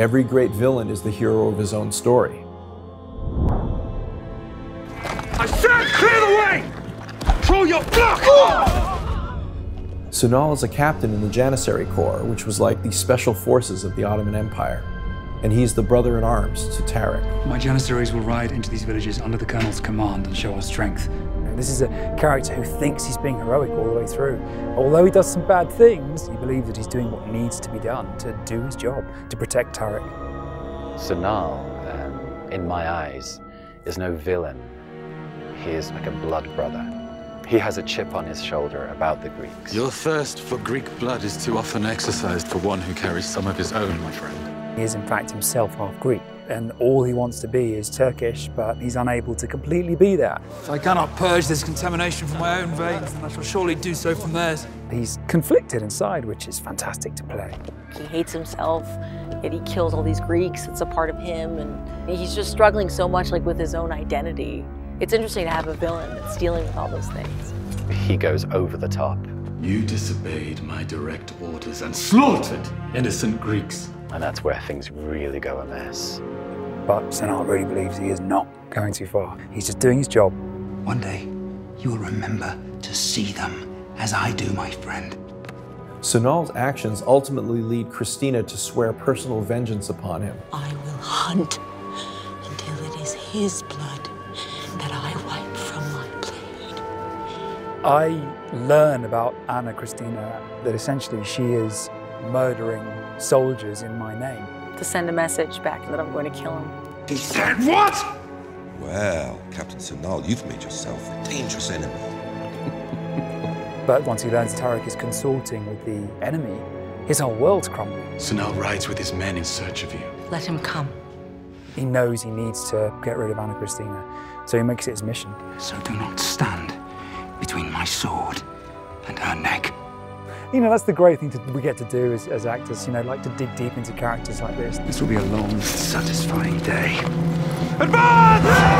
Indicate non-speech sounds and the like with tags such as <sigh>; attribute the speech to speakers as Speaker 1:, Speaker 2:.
Speaker 1: Every great villain is the hero of his own story.
Speaker 2: I said clear the way! Throw your block!
Speaker 1: Sunal is a captain in the Janissary Corps, which was like the special forces of the Ottoman Empire. And he's the brother in arms to Tarek.
Speaker 3: My Janissaries will ride into these villages under the Colonel's command and show our strength.
Speaker 4: This is a character who thinks he's being heroic all the way through. Although he does some bad things, he believes that he's doing what needs to be done to do his job, to protect Tarek.
Speaker 5: Sunal, um, in my eyes, is no villain. He is like a blood brother. He has a chip on his shoulder about the Greeks.
Speaker 6: Your thirst for Greek blood is too often exercised for one who carries some of his own, my friend.
Speaker 4: He is in fact himself half Greek and all he wants to be is Turkish, but he's unable to completely be that.
Speaker 3: If I cannot purge this contamination from my own veins, then I shall surely do so from theirs.
Speaker 4: He's conflicted inside, which is fantastic to play.
Speaker 7: He hates himself, yet he kills all these Greeks. It's a part of him, and he's just struggling so much like with his own identity. It's interesting to have a villain that's dealing with all those things.
Speaker 5: He goes over the top.
Speaker 6: You disobeyed my direct orders and slaughtered innocent Greeks.
Speaker 5: And that's where things really go amiss.
Speaker 4: But Sunal really believes he is not going too far. He's just doing his job.
Speaker 8: One day, you will remember to see them as I do, my friend.
Speaker 1: Sunal's actions ultimately lead Christina to swear personal vengeance upon him.
Speaker 9: I will hunt until it is his blood
Speaker 4: I learn about Anna Christina that essentially she is murdering soldiers in my name.
Speaker 7: To send a message back that I'm going to kill him.
Speaker 2: He said what?
Speaker 10: Well, Captain Sunal, you've made yourself a dangerous enemy. <laughs>
Speaker 4: but once he learns Tarek is consorting with the enemy, his whole world's crumbling.
Speaker 6: Sunal rides with his men in search of you.
Speaker 9: Let him come.
Speaker 4: He knows he needs to get rid of Anna Christina, so he makes it his mission.
Speaker 8: So do not stand between my sword and her neck
Speaker 4: you know, that's the great thing to, we get to do as, as actors, you know, like to dig deep into characters like this.
Speaker 8: This will be a long, satisfying day.
Speaker 2: Advance!